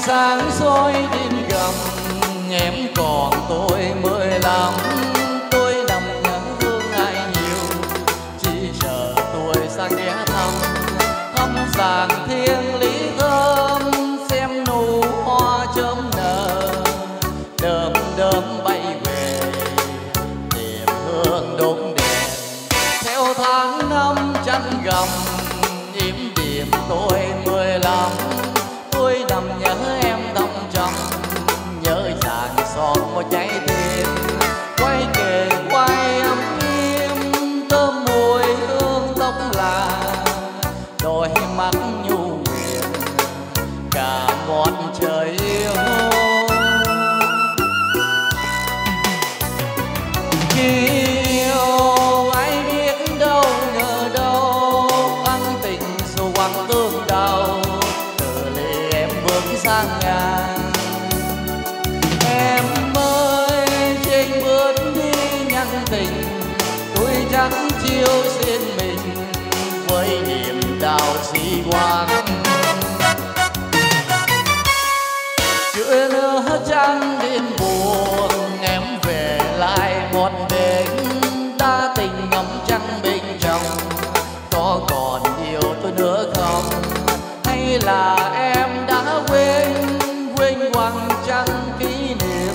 sáng soi đêm gầm, em còn tôi mới lắm. Tôi nằm nhớ thương ai nhiều, chỉ chờ tôi sang ghé thăm. Thăm giàn thiên lý thơm, xem nụ hoa chớm nở. Đơm đơm bay về, tìm hương đốt đèn. Theo tháng năm chăn gầm mà chạy trái quay kề quay ấm im thơm mùi hương tóc là đôi mắt nhu chiếu xin mình với niềm đau sĩ quan chưa nữa trăng đêm buồn, em về lại một đêm. Ta tình ngắm trăng bên trong có còn yêu tôi nữa không? Hay là em đã quên quên quăng trăng kỷ niệm?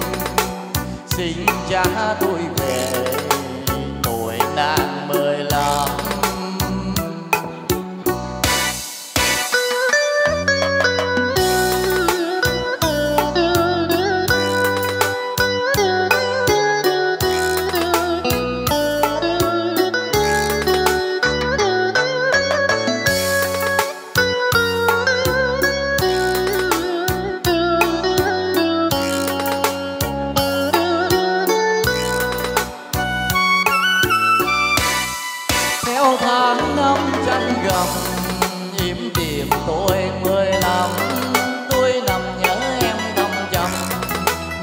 Xin cha tôi về theo tháng năm trăng gặp im tìm tôi mười lăm tôi nằm nhớ em thâm trầm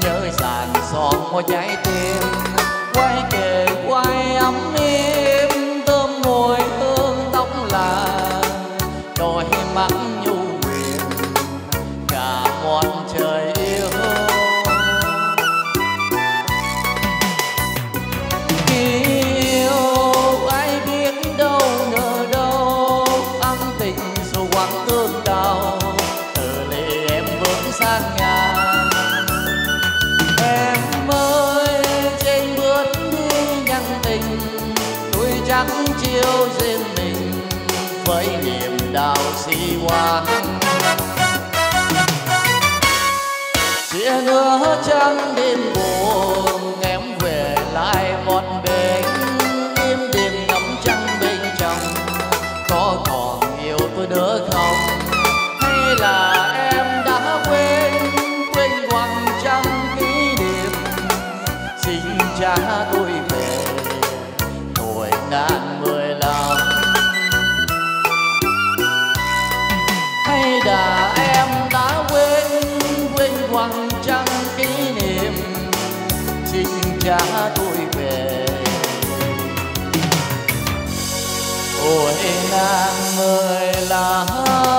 nhớ sàn son môi trái tim sang em ơi, trên bước đi nhân tình tôi chắc chiêu riêng mình, với niềm đau si hoang chia nửa chân đi ngàn mười lòng, hay là em đã quên quên quăng trăng kỷ niệm xin cha tôi về ôi nàng mười lòng.